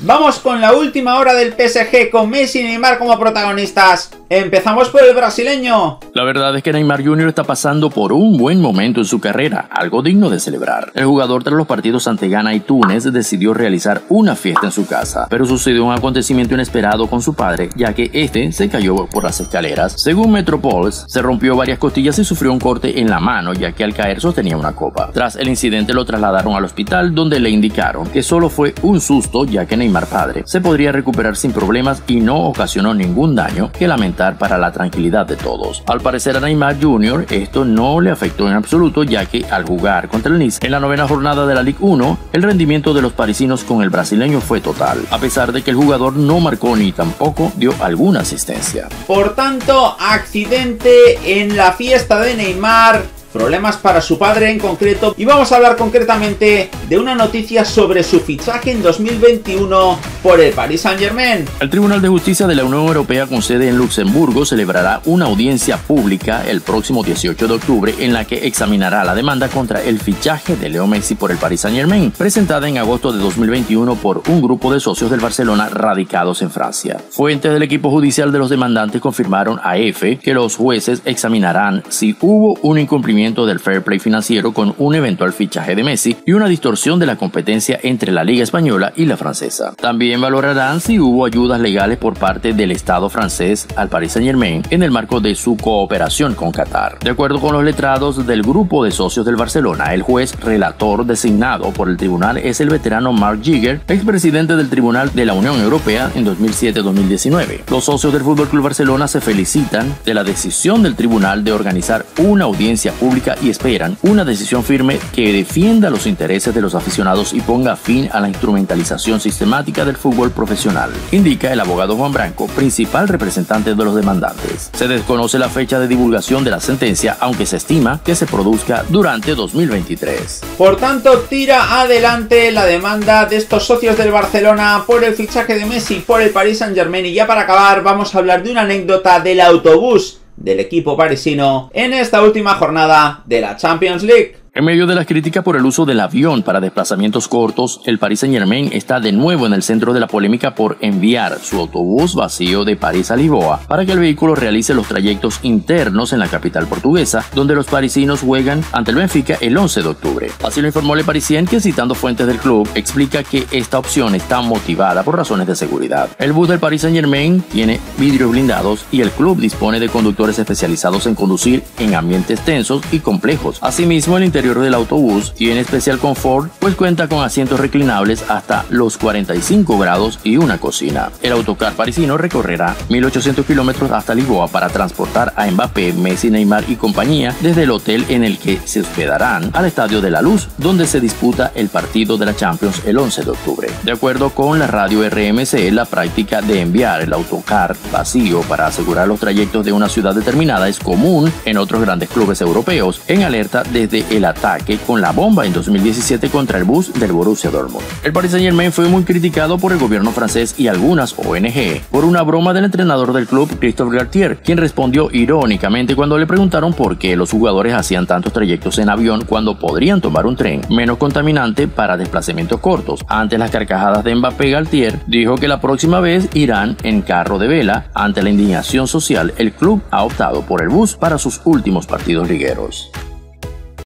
Vamos con la última hora del PSG con Messi y Neymar como protagonistas. Empezamos por el brasileño. La verdad es que Neymar Jr. está pasando por un buen momento en su carrera, algo digno de celebrar. El jugador tras los partidos ante Ghana y Túnez decidió realizar una fiesta en su casa, pero sucedió un acontecimiento inesperado con su padre, ya que este se cayó por las escaleras. Según Metropolis, se rompió varias costillas y sufrió un corte en la mano, ya que al caer sostenía una copa. Tras el incidente lo trasladaron al hospital, donde le indicaron que solo fue un susto, ya que Neymar padre se podría recuperar sin problemas y no ocasionó ningún daño que para la tranquilidad de todos. Al parecer a Neymar Jr. esto no le afectó en absoluto ya que al jugar contra el Nice en la novena jornada de la Ligue 1, el rendimiento de los parisinos con el brasileño fue total, a pesar de que el jugador no marcó ni tampoco dio alguna asistencia. Por tanto, accidente en la fiesta de Neymar problemas para su padre en concreto y vamos a hablar concretamente de una noticia sobre su fichaje en 2021 por el Paris Saint Germain. El Tribunal de Justicia de la Unión Europea con sede en Luxemburgo celebrará una audiencia pública el próximo 18 de octubre en la que examinará la demanda contra el fichaje de Leo Messi por el Paris Saint Germain, presentada en agosto de 2021 por un grupo de socios del Barcelona radicados en Francia. Fuentes del equipo judicial de los demandantes confirmaron a EFE que los jueces examinarán si hubo un incumplimiento del fair play financiero con un eventual fichaje de Messi y una distorsión de la competencia entre la Liga Española y la francesa. También valorarán si hubo ayudas legales por parte del Estado francés al Paris Saint Germain en el marco de su cooperación con Qatar. De acuerdo con los letrados del grupo de socios del Barcelona, el juez relator designado por el tribunal es el veterano Mark Jigger, expresidente del Tribunal de la Unión Europea en 2007-2019. Los socios del FC Barcelona se felicitan de la decisión del tribunal de organizar una audiencia pública y esperan una decisión firme que defienda los intereses de los aficionados y ponga fin a la instrumentalización sistemática del fútbol profesional, indica el abogado Juan Branco, principal representante de los demandantes. Se desconoce la fecha de divulgación de la sentencia, aunque se estima que se produzca durante 2023. Por tanto, tira adelante la demanda de estos socios del Barcelona por el fichaje de Messi por el Paris Saint Germain y ya para acabar vamos a hablar de una anécdota del autobús del equipo parisino en esta última jornada de la Champions League. En medio de las críticas por el uso del avión para desplazamientos cortos, el Paris Saint Germain está de nuevo en el centro de la polémica por enviar su autobús vacío de París a Lisboa para que el vehículo realice los trayectos internos en la capital portuguesa, donde los parisinos juegan ante el Benfica el 11 de octubre. Así lo informó Le Parisien, que citando fuentes del club, explica que esta opción está motivada por razones de seguridad. El bus del Paris Saint Germain tiene vidrios blindados y el club dispone de conductores especializados en conducir en ambientes tensos y complejos. Asimismo, el interior del autobús tiene especial confort, pues cuenta con asientos reclinables hasta los 45 grados y una cocina. El autocar parisino recorrerá 1800 kilómetros hasta Lisboa para transportar a Mbappé, Messi, Neymar y compañía desde el hotel en el que se hospedarán al Estadio de la Luz, donde se disputa el partido de la Champions el 11 de octubre. De acuerdo con la radio RMC, la práctica de enviar el autocar vacío para asegurar los trayectos de una ciudad determinada es común en otros grandes clubes europeos, en alerta desde el ataque con la bomba en 2017 contra el bus del Borussia Dortmund. El Paris Saint Germain fue muy criticado por el gobierno francés y algunas ONG por una broma del entrenador del club Christophe Galtier, quien respondió irónicamente cuando le preguntaron por qué los jugadores hacían tantos trayectos en avión cuando podrían tomar un tren menos contaminante para desplazamientos cortos. Ante las carcajadas de Mbappé, Galtier dijo que la próxima vez irán en carro de vela. Ante la indignación social, el club ha optado por el bus para sus últimos partidos ligueros.